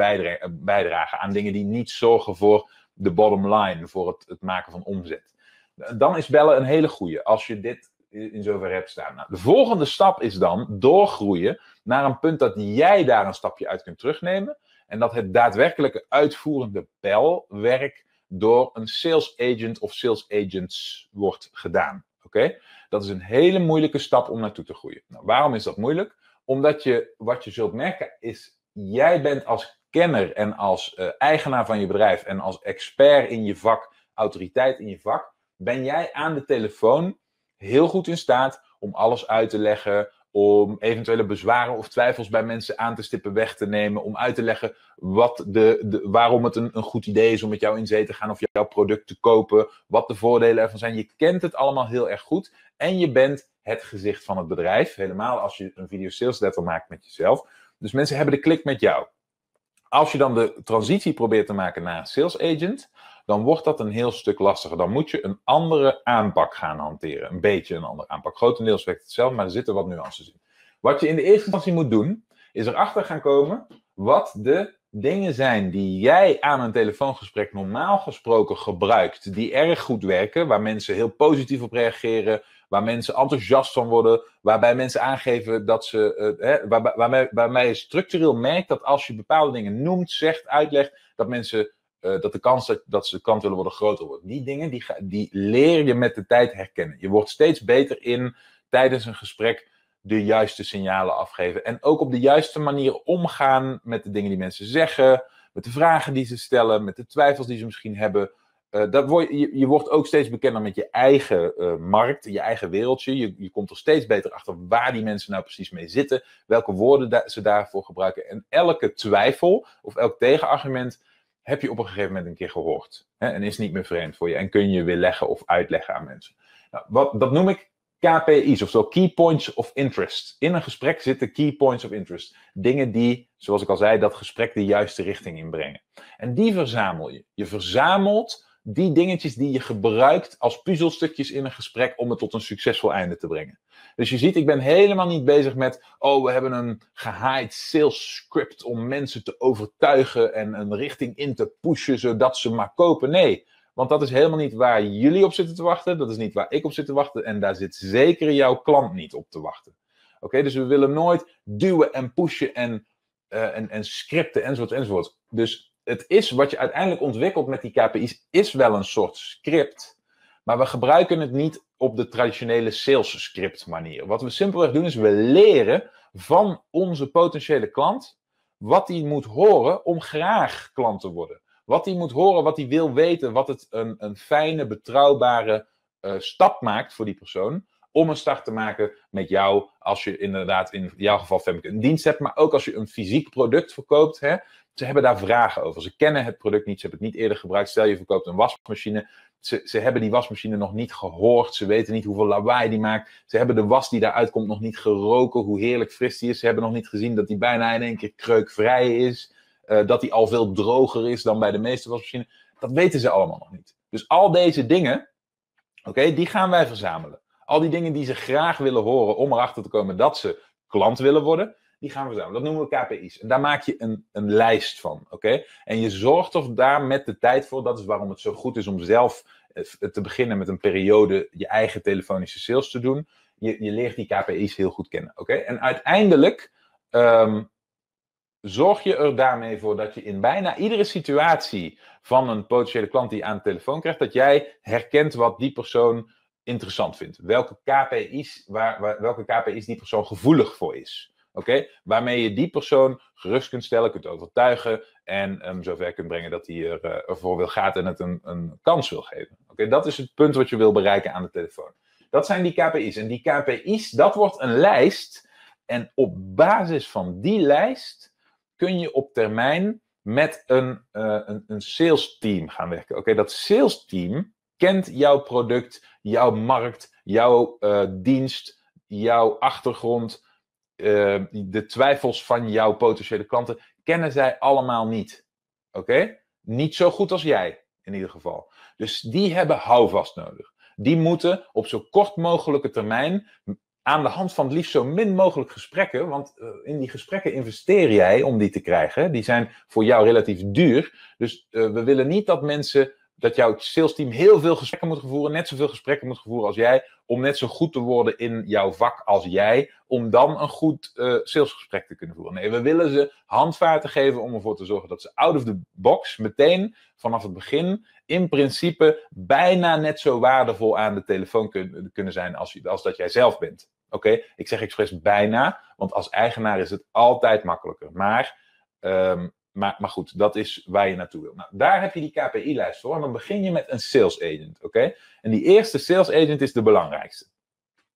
bijdragen, aan dingen die niet zorgen voor de bottom line, voor het, het maken van omzet dan is bellen een hele goede als je dit in zover hebt staan. Nou, de volgende stap is dan doorgroeien naar een punt dat jij daar een stapje uit kunt terugnemen. En dat het daadwerkelijke uitvoerende belwerk door een sales agent of sales agents wordt gedaan. Oké? Dat is een hele moeilijke stap om naartoe te groeien. Nou, waarom is dat moeilijk? Omdat je, wat je zult merken is, jij bent als kenner en als uh, eigenaar van je bedrijf en als expert in je vak, autoriteit in je vak, ben jij aan de telefoon heel goed in staat om alles uit te leggen, om eventuele bezwaren of twijfels bij mensen aan te stippen weg te nemen, om uit te leggen wat de, de, waarom het een, een goed idee is om met jou in zee te gaan of jouw product te kopen, wat de voordelen ervan zijn. Je kent het allemaal heel erg goed en je bent het gezicht van het bedrijf, helemaal als je een video sales letter maakt met jezelf. Dus mensen hebben de klik met jou. Als je dan de transitie probeert te maken naar sales agent, dan wordt dat een heel stuk lastiger. Dan moet je een andere aanpak gaan hanteren. Een beetje een andere aanpak. Grotendeels werkt hetzelfde, maar er zitten wat nuances in. Wat je in de eerste instantie moet doen, is erachter gaan komen wat de dingen zijn die jij aan een telefoongesprek normaal gesproken gebruikt, die erg goed werken, waar mensen heel positief op reageren, waar mensen enthousiast van worden, waarbij mensen aangeven dat ze, uh, hè, waar, waarmee, waarmee je structureel merkt dat als je bepaalde dingen noemt, zegt, uitlegt, dat mensen uh, dat de kans dat, dat ze kant willen worden groter wordt. Die dingen, die, die leer je met de tijd herkennen. Je wordt steeds beter in tijdens een gesprek de juiste signalen afgeven. En ook op de juiste manier omgaan met de dingen die mensen zeggen, met de vragen die ze stellen, met de twijfels die ze misschien hebben. Uh, dat word, je, je wordt ook steeds bekender met je eigen uh, markt, je eigen wereldje. Je, je komt er steeds beter achter waar die mensen nou precies mee zitten, welke woorden ze daarvoor gebruiken. En elke twijfel of elk tegenargument heb je op een gegeven moment een keer gehoord. Hè, en is niet meer vreemd voor je. En kun je weer leggen of uitleggen aan mensen. Nou, wat, dat noem ik KPI's, oftewel Key Points of Interest. In een gesprek zitten Key Points of Interest. Dingen die, zoals ik al zei, dat gesprek de juiste richting inbrengen. En die verzamel je. Je verzamelt die dingetjes die je gebruikt als puzzelstukjes in een gesprek om het tot een succesvol einde te brengen. Dus je ziet, ik ben helemaal niet bezig met, oh, we hebben een gehaaid sales script om mensen te overtuigen en een richting in te pushen zodat ze maar kopen. Nee, want dat is helemaal niet waar jullie op zitten te wachten. Dat is niet waar ik op zit te wachten. En daar zit zeker jouw klant niet op te wachten. Oké, dus we willen nooit duwen en pushen en, uh, en, en scripten enzovoort enzovoort. Dus het is wat je uiteindelijk ontwikkelt met die KPI's, is wel een soort script. Maar we gebruiken het niet op de traditionele sales script manier. Wat we simpelweg doen is we leren van onze potentiële klant wat hij moet horen om graag klant te worden. Wat hij moet horen, wat hij wil weten, wat het een, een fijne, betrouwbare uh, stap maakt voor die persoon. Om een start te maken met jou, als je inderdaad in jouw geval Femke een dienst hebt, maar ook als je een fysiek product verkoopt. Hè, ze hebben daar vragen over. Ze kennen het product niet, ze hebben het niet eerder gebruikt. Stel je verkoopt een wasmachine, ze, ze hebben die wasmachine nog niet gehoord. Ze weten niet hoeveel lawaai die maakt. Ze hebben de was die daaruit komt nog niet geroken, hoe heerlijk fris die is. Ze hebben nog niet gezien dat die bijna in één keer kreukvrij is. Uh, dat die al veel droger is dan bij de meeste wasmachines. Dat weten ze allemaal nog niet. Dus al deze dingen, oké, die gaan wij verzamelen. Al die dingen die ze graag willen horen om erachter te komen dat ze klant willen worden, die gaan we verzamelen. Dat noemen we KPI's. En daar maak je een, een lijst van, oké? En je zorgt er daar met de tijd voor. Dat is waarom het zo goed is om zelf eh, te beginnen met een periode je eigen telefonische sales te doen. Je, je leert die KPI's heel goed kennen, oké? En uiteindelijk um, zorg je er daarmee voor dat je in bijna iedere situatie van een potentiële klant die aan de telefoon krijgt, dat jij herkent wat die persoon interessant vindt. Welke KPI's, waar, welke KPI's die persoon gevoelig voor is. Oké? Waarmee je die persoon gerust kunt stellen, kunt overtuigen en hem zover kunt brengen dat hij er, uh, ervoor wil gaan en het een, een kans wil geven. Oké, dat is het punt wat je wil bereiken aan de telefoon. Dat zijn die KPI's. En die KPI's, dat wordt een lijst. En op basis van die lijst kun je op termijn met een, uh, een, een sales team gaan werken. Oké, dat sales team kent jouw product, jouw markt, jouw uh, dienst, jouw achtergrond, uh, de twijfels van jouw potentiële klanten kennen zij allemaal niet. Oké? Niet zo goed als jij, in ieder geval. Dus die hebben houvast nodig. Die moeten op zo kort mogelijke termijn aan de hand van het liefst zo min mogelijk gesprekken, want uh, in die gesprekken investeer jij om die te krijgen. Die zijn voor jou relatief duur. Dus uh, we willen niet dat mensen dat jouw salesteam heel veel gesprekken moet voeren, net zoveel gesprekken moet voeren als jij, om net zo goed te worden in jouw vak als jij, om dan een goed uh, salesgesprek te kunnen voeren. Nee, we willen ze handvaten geven om ervoor te zorgen dat ze out of the box meteen vanaf het begin in principe bijna net zo waardevol aan de telefoon kun, kunnen zijn als, als dat jij zelf bent. Oké, ik zeg expres bijna, want als eigenaar is het altijd makkelijker. Maar um, maar, maar goed, dat is waar je naartoe wil. Nou, daar heb je die KPI-lijst voor. En dan begin je met een sales agent. Oké? En die eerste sales agent is de belangrijkste.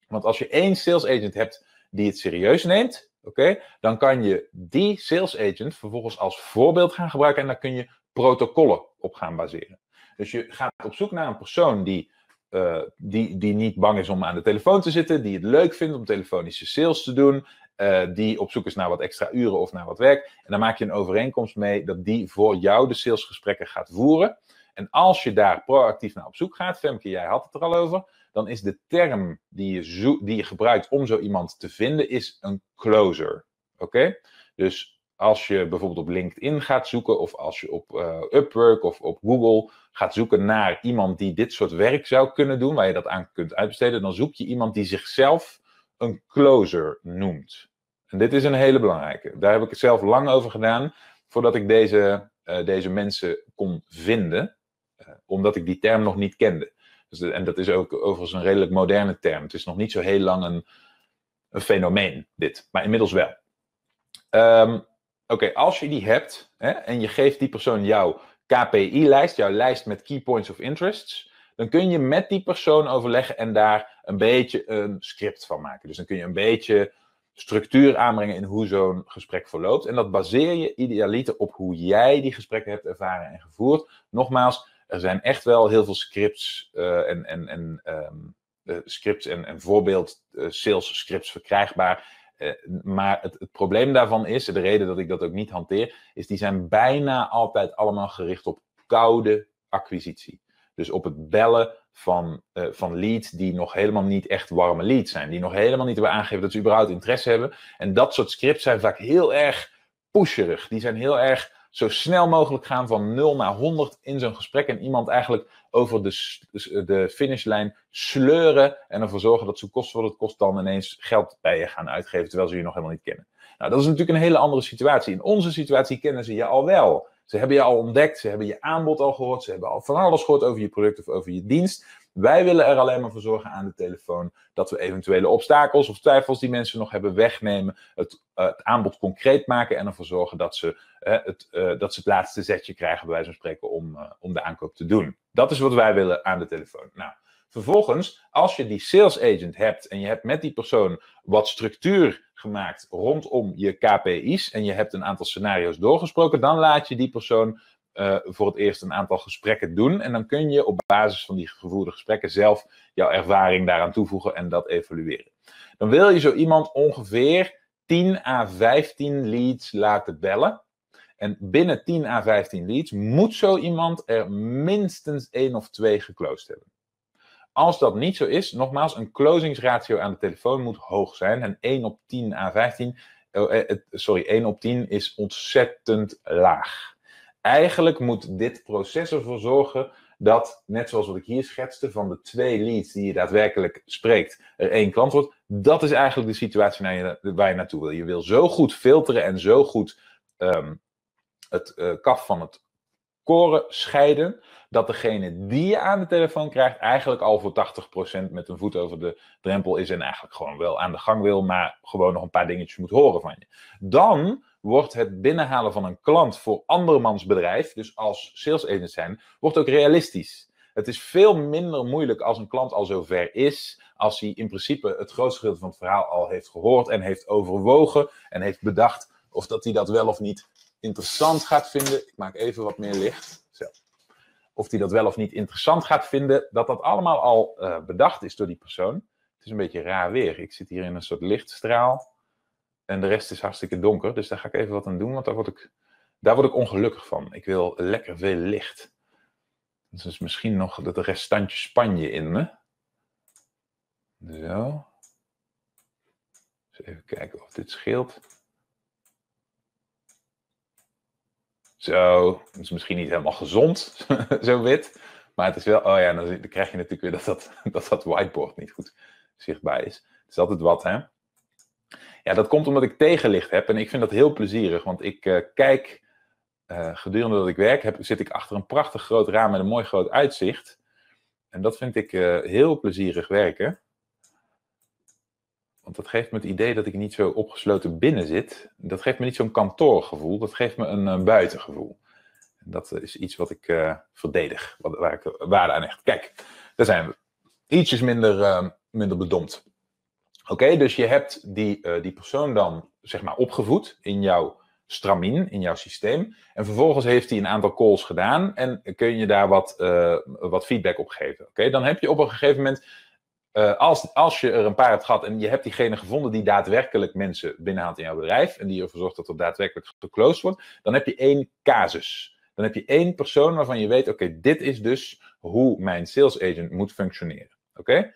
Want als je één sales agent hebt die het serieus neemt, oké, dan kan je die sales agent vervolgens als voorbeeld gaan gebruiken en daar kun je protocollen op gaan baseren. Dus je gaat op zoek naar een persoon die, uh, die, die niet bang is om aan de telefoon te zitten, die het leuk vindt om telefonische sales te doen, uh, die op zoek is naar wat extra uren of naar wat werk. En dan maak je een overeenkomst mee dat die voor jou de salesgesprekken gaat voeren. En als je daar proactief naar op zoek gaat, Femke, jij had het er al over, dan is de term die je, die je gebruikt om zo iemand te vinden, is een closer. Oké? Dus als je bijvoorbeeld op LinkedIn gaat zoeken, of als je op uh, Upwork of op Google gaat zoeken naar iemand die dit soort werk zou kunnen doen, waar je dat aan kunt uitbesteden, dan zoek je iemand die zichzelf een closer noemt. En dit is een hele belangrijke. Daar heb ik het zelf lang over gedaan voordat ik deze, uh, deze mensen kon vinden, uh, omdat ik die term nog niet kende. Dus en dat is ook overigens een redelijk moderne term. Het is nog niet zo heel lang een, een fenomeen, dit, maar inmiddels wel. Um, Oké, als je die hebt hè, en je geeft die persoon jouw KPI-lijst, jouw lijst met key points of interests, dan kun je met die persoon overleggen en daar een beetje een script van maken. Dus dan kun je een beetje structuur aanbrengen in hoe zo'n gesprek verloopt. En dat baseer je idealiter op hoe jij die gesprekken hebt ervaren en gevoerd. Nogmaals, er zijn echt wel heel veel scripts uh, en, en, en um, uh, scripts en, en voorbeeld uh, sales scripts verkrijgbaar. maar het, het, probleem daarvan is, de reden dat ik dat ook niet hanteer, is die zijn bijna altijd allemaal gericht op koude acquisitie. Dus op het bellen van, uh, van leads die nog helemaal niet echt warme leads zijn. Die nog helemaal niet hebben aangegeven dat ze überhaupt interesse hebben. En dat soort scripts zijn vaak heel erg pusherig. Die zijn heel erg zo snel mogelijk gaan van 0 naar 100 in zo'n gesprek. En iemand eigenlijk over de, de finishlijn sleuren. En ervoor zorgen dat ze kost wat het kost dan ineens geld bij je gaan uitgeven. Terwijl ze je nog helemaal niet kennen. Nou, dat is natuurlijk een hele andere situatie. In onze situatie kennen ze je al wel. Ze hebben je al ontdekt, ze hebben je aanbod al gehoord, ze hebben al van alles gehoord over je product of over je dienst. Wij willen er alleen maar voor zorgen aan de telefoon dat we eventuele obstakels of twijfels die mensen nog hebben wegnemen, het, uh, het aanbod concreet maken en ervoor zorgen dat ze, uh, het, uh, dat ze het laatste zetje krijgen, bij wijze van spreken, om, om de aankoop te doen. Dat is wat wij willen aan de telefoon. Nou, vervolgens, als je die sales agent hebt en je hebt met die persoon wat structuur gemaakt rondom je KPI's en je hebt een aantal scenario's doorgesproken, dan laat je die persoon uh, voor het eerst een aantal gesprekken doen. En dan kun je op basis van die gevoerde gesprekken zelf jouw ervaring daaraan toevoegen en dat evalueren. Dan wil je zo iemand ongeveer 10 à 15 leads laten bellen. En binnen 10 à 15 leads moet zo iemand er minstens één of twee geclosed hebben. Als dat niet zo is, nogmaals, een closingsratio aan de telefoon moet hoog zijn. En 1 op 10 à 15, uh, sorry, 1 op 10 is ontzettend laag. Eigenlijk moet dit proces ervoor zorgen dat, net zoals wat ik hier schetste, van de twee leads die je daadwerkelijk spreekt, er één klant wordt. Dat is eigenlijk de situatie waar je, naartoe wil. Je wil zo goed filteren en zo goed um, het uh, kaf van het koren scheiden, dat degene die je aan de telefoon krijgt eigenlijk al voor 80% met een voet over de drempel is en eigenlijk gewoon wel aan de gang wil, maar gewoon nog een paar dingetjes moet horen van je. Dan wordt het binnenhalen van een klant voor andermans bedrijf, dus als sales agent zijn, wordt ook realistisch. Het is veel minder moeilijk als een klant al zover is, als hij in principe het grootste gedeelte van het verhaal al heeft gehoord en heeft overwogen en heeft bedacht of dat hij dat wel of niet interessant gaat vinden. Ik maak even wat meer licht. Zo. Of hij dat wel of niet interessant gaat vinden, dat dat allemaal al uh, bedacht is door die persoon. Het is een beetje raar weer. Ik zit hier in een soort lichtstraal. En de rest is hartstikke donker. Dus daar ga ik even wat aan doen, want daar word ik, daar word ik ongelukkig van. Ik wil lekker veel licht. Dus misschien nog dat restantje Spanje in me. Zo. Even kijken of dit scheelt. Zo, het is misschien niet helemaal gezond, zo wit. Maar het is wel, oh ja, dan krijg je natuurlijk weer dat dat, dat, dat whiteboard niet goed zichtbaar is. Het is altijd wat, hè. Ja, dat komt omdat ik tegenlicht heb en ik vind dat heel plezierig, want ik uh, kijk uh, gedurende dat ik werk, heb, zit ik achter een prachtig groot raam met een mooi groot uitzicht. En dat vind ik uh, heel plezierig werken. Want dat geeft me het idee dat ik niet zo opgesloten binnen zit. Dat geeft me niet zo'n kantoorgevoel, dat geeft me een, buitengevoel. En dat is iets wat ik verdedig, wat, waar ik waarde aan hecht. Kijk, daar zijn we. Ietsjes minder, minder bedompt. Oké, dus je hebt die, uh, die persoon dan zeg maar opgevoed in jouw stramien, in jouw systeem. En vervolgens heeft hij een aantal calls gedaan en kun je daar wat, uh, wat feedback op geven. Oké, dan heb je op een gegeven moment, uh, als, als je er een paar hebt gehad en je hebt diegene gevonden die daadwerkelijk mensen binnenhaalt in jouw bedrijf en die ervoor zorgt dat er daadwerkelijk geclosed wordt, dan heb je één casus. Dan heb je één persoon waarvan je weet, oké, dit is dus hoe mijn sales agent moet functioneren. Oké?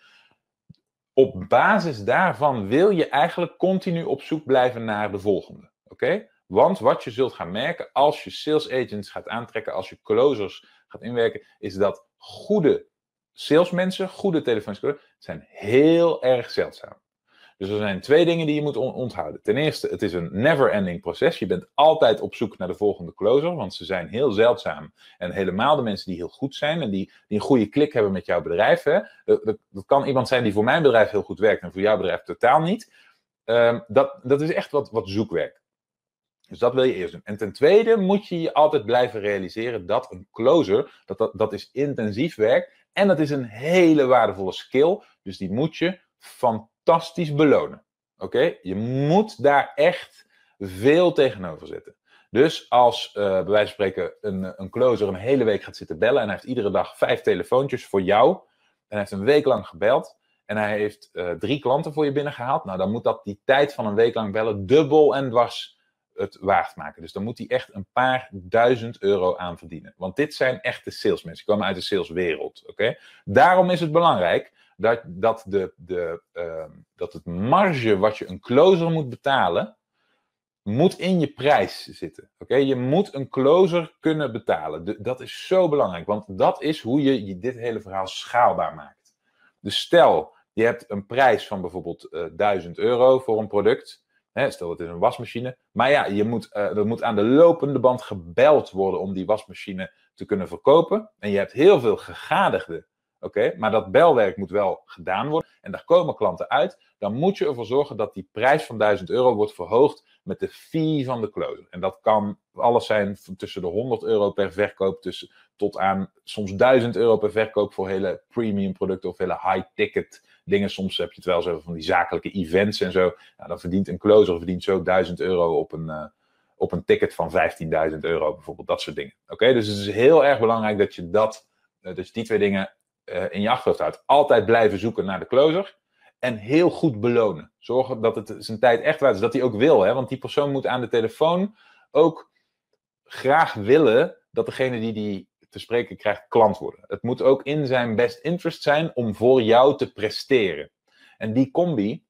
op basis daarvan wil je eigenlijk continu op zoek blijven naar de volgende. Oké? Want wat je zult gaan merken als je sales agents gaat aantrekken, als je closers gaat inwerken, is dat goede salesmensen, goede telefonische zijn heel erg zeldzaam. Dus er zijn twee dingen die je moet onthouden. Ten eerste, het is een never-ending proces. Je bent altijd op zoek naar de volgende closer, want ze zijn heel zeldzaam. En helemaal de mensen die heel goed zijn en die, die een goede klik hebben met jouw bedrijf. Hè. Dat, dat, dat, kan iemand zijn die voor mijn bedrijf heel goed werkt en voor jouw bedrijf totaal niet. Um, dat, dat is echt wat, wat zoekwerk. Dus dat wil je eerst doen. En ten tweede moet je je altijd blijven realiseren dat een closer, dat, dat, dat is intensief werk en dat is een hele waardevolle skill. Dus die moet je fantastisch belonen. Oké? Je moet daar echt veel tegenover zetten. Dus als uh, bij wijze van spreken een, een closer een hele week gaat zitten bellen en hij heeft iedere dag vijf telefoontjes voor jou en hij heeft een week lang gebeld en hij heeft uh, drie klanten voor je binnengehaald, nou dan moet dat die tijd van een week lang bellen dubbel en dwars het waard maken. Dus dan moet hij echt een paar duizend euro aan verdienen. Want dit zijn echte salesmensen. Die komen uit de saleswereld. Oké? Daarom is het belangrijk dat, dat, de, de, ehm, dat het marge wat je een closer moet betalen, moet in je prijs zitten. Oké, Je moet een closer kunnen betalen. dat is zo belangrijk, want dat is hoe je, dit hele verhaal schaalbaar maakt. Dus stel, je hebt een prijs van bijvoorbeeld uh, eh, 1000 euro voor een product. Hè, stel, het is een wasmachine. Maar ja, je moet, uh, er moet aan de lopende band gebeld worden om die wasmachine te kunnen verkopen. En je hebt heel veel gegadigden Oké, maar dat belwerk moet wel gedaan worden en daar komen klanten uit. Dan moet je ervoor zorgen dat die prijs van 1000 euro wordt verhoogd met de fee van de closer. En dat kan alles zijn tussen de 100 euro per verkoop tussen, tot aan soms 1000 euro per verkoop voor hele premium producten of hele high-ticket dingen. Soms heb je het wel zo van die zakelijke events en zo. Nou, dan verdient een closer verdient zo 1000 euro op een, uh, op een ticket van 15.000 euro bijvoorbeeld. Dat soort dingen. Oké, dus het is heel erg belangrijk dat je dat, uh, die twee dingen uh, in je achterhoofd houdt. Altijd blijven zoeken naar de closer. En heel goed belonen. Zorgen dat het zijn tijd echt waard is. Dat hij ook wil. Hè? Want die persoon moet aan de telefoon ook graag willen dat degene die die te spreken krijgt klant worden. Het moet ook in zijn best interest zijn om voor jou te presteren. En die combi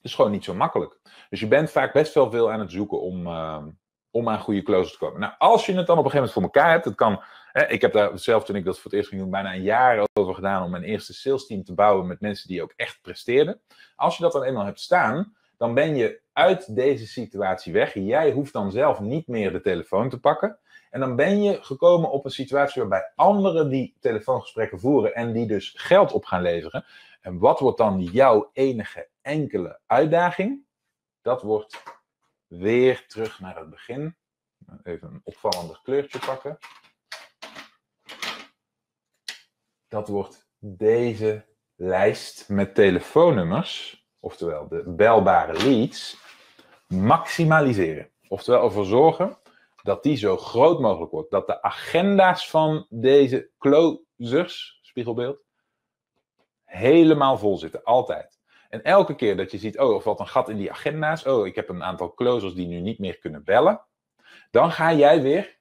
is gewoon niet zo makkelijk. Dus je bent vaak best wel veel aan het zoeken om, uh, om aan goede closers te komen. Nou, als je het dan op een gegeven moment voor elkaar hebt, het kan ik heb daar zelf, toen ik dat voor het eerst ging doen, bijna een jaar over gedaan om mijn eerste sales team te bouwen met mensen die ook echt presteerden. Als je dat dan eenmaal hebt staan, dan ben je uit deze situatie weg. Jij hoeft dan zelf niet meer de telefoon te pakken. En dan ben je gekomen op een situatie waarbij anderen die telefoongesprekken voeren en die dus geld op gaan leveren. En wat wordt dan jouw enige enkele uitdaging? Dat wordt weer terug naar het begin. Even een opvallender kleurtje pakken. dat wordt deze lijst met telefoonnummers, oftewel de belbare leads, maximaliseren. Oftewel ervoor zorgen dat die zo groot mogelijk wordt. Dat de agenda's van deze closers, spiegelbeeld, helemaal vol zitten. Altijd. En elke keer dat je ziet, oh, er valt een gat in die agenda's. Oh, ik heb een aantal closers die nu niet meer kunnen bellen. Dan ga jij weer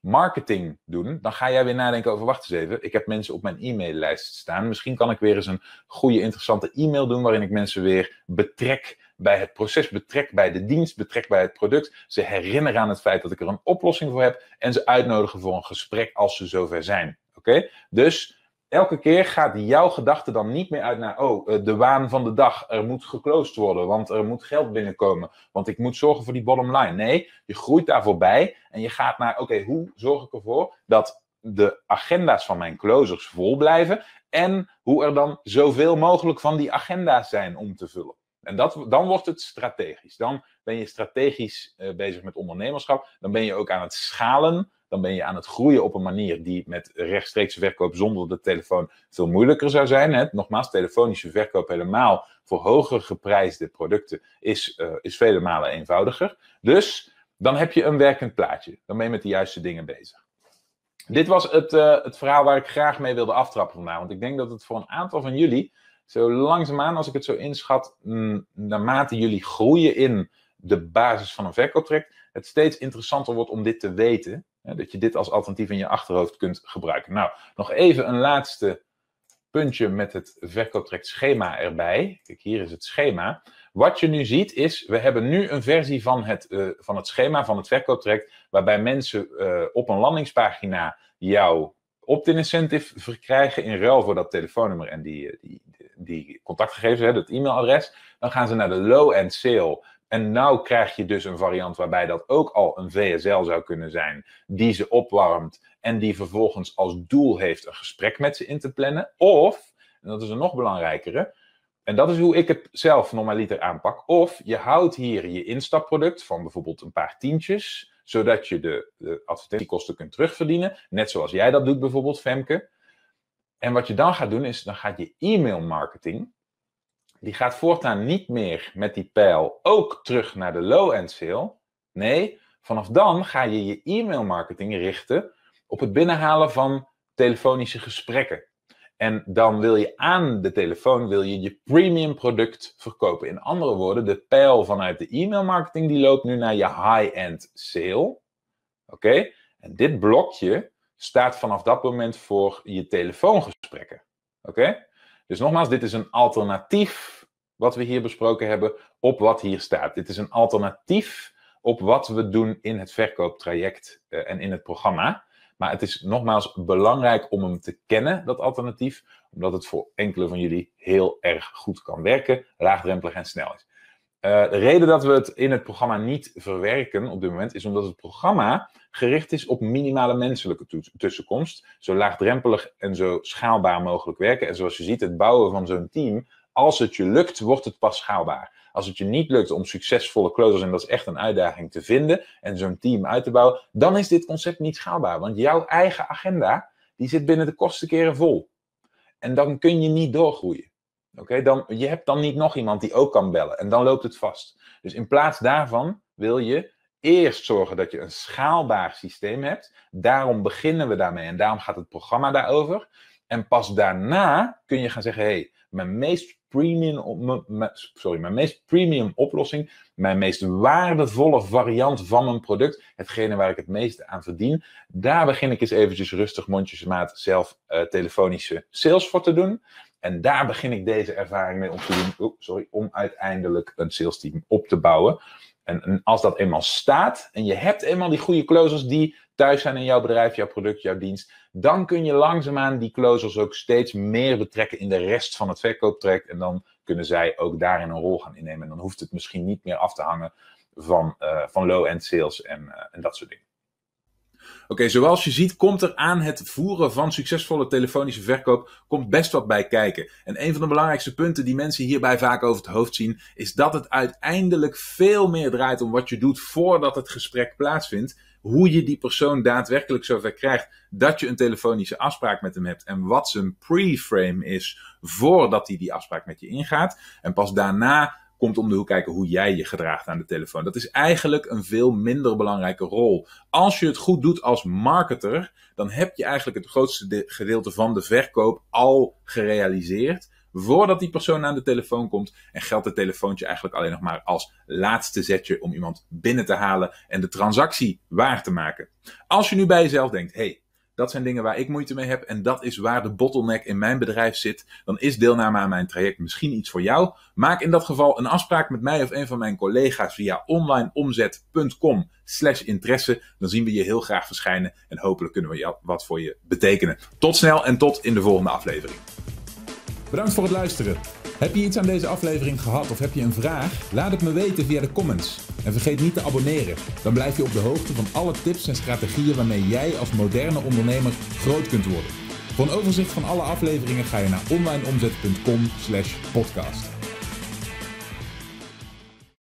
marketing doen, dan ga jij weer nadenken over, wacht eens even, ik heb mensen op mijn e-maillijst staan. Misschien kan ik weer eens een goede, interessante e-mail doen waarin ik mensen weer betrek bij het proces, betrek bij de dienst, betrek bij het product. Ze herinneren aan het feit dat ik er een oplossing voor heb en ze uitnodigen voor een gesprek als ze zover zijn. Oké? Dus elke keer gaat jouw gedachte dan niet meer uit naar, oh, eh, de waan van de dag, er moet geclosed worden, want er moet geld binnenkomen, want ik moet zorgen voor die bottom line. Nee, je groeit daar voorbij en je gaat naar, oké, hoe zorg ik ervoor dat de agenda's van mijn closers vol blijven en hoe er dan zoveel mogelijk van die agenda's zijn om te vullen. En dat, dan wordt het strategisch. Dan ben je strategisch uh, bezig met ondernemerschap. Dan ben je ook aan het schalen dan ben je aan het groeien op een manier die met rechtstreekse verkoop zonder de telefoon veel moeilijker zou zijn. Hè? Nogmaals, telefonische verkoop helemaal voor hoger geprijsde producten is, uh, is vele malen eenvoudiger. Dus dan heb je een werkend plaatje. Dan ben je met de juiste dingen bezig. Dit was het, uh, het verhaal waar ik graag mee wilde aftrappen vandaag. Want ik denk dat het voor een aantal van jullie, zo langzaamaan als ik het zo inschat, mm, naarmate jullie groeien in de basis van een verkooptraject, het steeds interessanter wordt om dit te weten. dat je dit als alternatief in je achterhoofd kunt gebruiken. Nou, nog even een laatste puntje met het verkooptraject schema erbij. Kijk, hier is het schema. Wat je nu ziet is, we hebben nu een versie van het, uh, van het schema van het verkooptraject, waarbij mensen uh, op een landingspagina jouw opt-in incentive verkrijgen in ruil voor dat telefoonnummer en die, eh, die, die contactgegevens, hè, dat e-mailadres. Dan gaan ze naar de low-end sale en nou krijg je dus een variant waarbij dat ook al een VSL zou kunnen zijn, die ze opwarmt en die vervolgens als doel heeft een gesprek met ze in te plannen. Of, en dat is een nog belangrijkere, en dat is hoe ik het zelf normaliter aanpak. Of je houdt hier je instapproduct van bijvoorbeeld een paar tientjes, zodat je de, de advertentiekosten kunt terugverdienen. Net zoals jij dat doet bijvoorbeeld, Femke. En wat je dan gaat doen is, dan gaat je e-mail marketing, die gaat voortaan niet meer met die pijl ook terug naar de low-end sale. Nee, vanaf dan ga je je e-mail marketing richten op het binnenhalen van telefonische gesprekken. En dan wil je aan de telefoon wil je, je premium product verkopen. In andere woorden, de pijl vanuit de e-mail marketing die loopt nu naar je high-end sale. Oké? En dit blokje staat vanaf dat moment voor je telefoongesprekken. Oké? Dus nogmaals, dit is een alternatief wat we hier besproken hebben op wat hier staat. Dit is een alternatief op wat we doen in het verkooptraject uh, en in het programma. Maar het is nogmaals belangrijk om hem te kennen, dat alternatief, omdat het voor enkele van jullie heel erg goed kan werken, laagdrempelig en snel is. Uh, de reden dat we het in het programma niet verwerken op dit moment is omdat het programma gericht is op minimale menselijke tussenkomst, zo laagdrempelig en zo schaalbaar mogelijk werken. En zoals je ziet, het bouwen van zo'n team, als het je lukt, wordt het pas schaalbaar. Als het je niet lukt om succesvolle closers, en dat is echt een uitdaging te vinden, en zo'n team uit te bouwen, dan is dit concept niet schaalbaar. Want jouw eigen agenda, die zit binnen de kosten keren vol. En dan kun je niet doorgroeien. Oké, dan je hebt dan niet nog iemand die ook kan bellen. En dan loopt het vast. Dus in plaats daarvan wil je eerst zorgen dat je een schaalbaar systeem hebt. Daarom beginnen we daarmee en daarom gaat het programma daarover. En pas daarna kun je gaan zeggen: hé, hey, mijn meest premium, sorry, mijn meest premium oplossing, mijn meest waardevolle variant van mijn product, hetgene waar ik het meeste aan verdien, daar begin ik eens eventjes rustig mondjesmaat zelf uh, telefonische sales voor te doen. En daar begin ik deze ervaring mee om te doen, oh, sorry, om uiteindelijk een sales team op te bouwen. En, en, als dat eenmaal staat en je hebt eenmaal die goede closers die thuis zijn in jouw bedrijf, jouw product, jouw dienst, dan kun je langzaamaan die closers ook steeds meer betrekken in de rest van het verkooptraject. En dan kunnen zij ook daarin een rol gaan innemen. En dan hoeft het misschien niet meer af te hangen van, uh, van low-end sales en, uh, en dat soort dingen. Oké, zoals je ziet komt er aan het voeren van succesvolle telefonische verkoop komt best wat bij kijken. En een van de belangrijkste punten die mensen hierbij vaak over het hoofd zien, is dat het uiteindelijk veel meer draait om wat je doet voordat het gesprek plaatsvindt. Hoe je die persoon daadwerkelijk zover krijgt dat je een telefonische afspraak met hem hebt. En wat zijn pre-frame is voordat hij die afspraak met je ingaat. En pas daarna komt om de hoek kijken hoe jij je gedraagt aan de telefoon. Dat is eigenlijk een veel minder belangrijke rol. Als je het goed doet als marketer, dan heb je eigenlijk het grootste gedeelte van de verkoop al gerealiseerd. Voordat die persoon aan de telefoon komt. En geldt het telefoontje eigenlijk alleen nog maar als laatste zetje om iemand binnen te halen en de transactie waar te maken. Als je nu bij jezelf denkt: hey, dat zijn dingen waar ik moeite mee heb en dat is waar de bottleneck in mijn bedrijf zit. Dan is deelname aan mijn traject misschien iets voor jou. Maak in dat geval een afspraak met mij of een van mijn collega's via onlineomzet.com slash interesse. Dan zien we je heel graag verschijnen en hopelijk kunnen we wat voor je betekenen. Tot snel en tot in de volgende aflevering. Bedankt voor het luisteren. Heb je iets aan deze aflevering gehad of heb je een vraag? Laat het me weten via de comments. En vergeet niet te abonneren. Dan blijf je op de hoogte van alle tips en strategieën waarmee jij als moderne ondernemer groot kunt worden. Voor een overzicht van alle afleveringen ga je naar onlineomzet.com/podcast.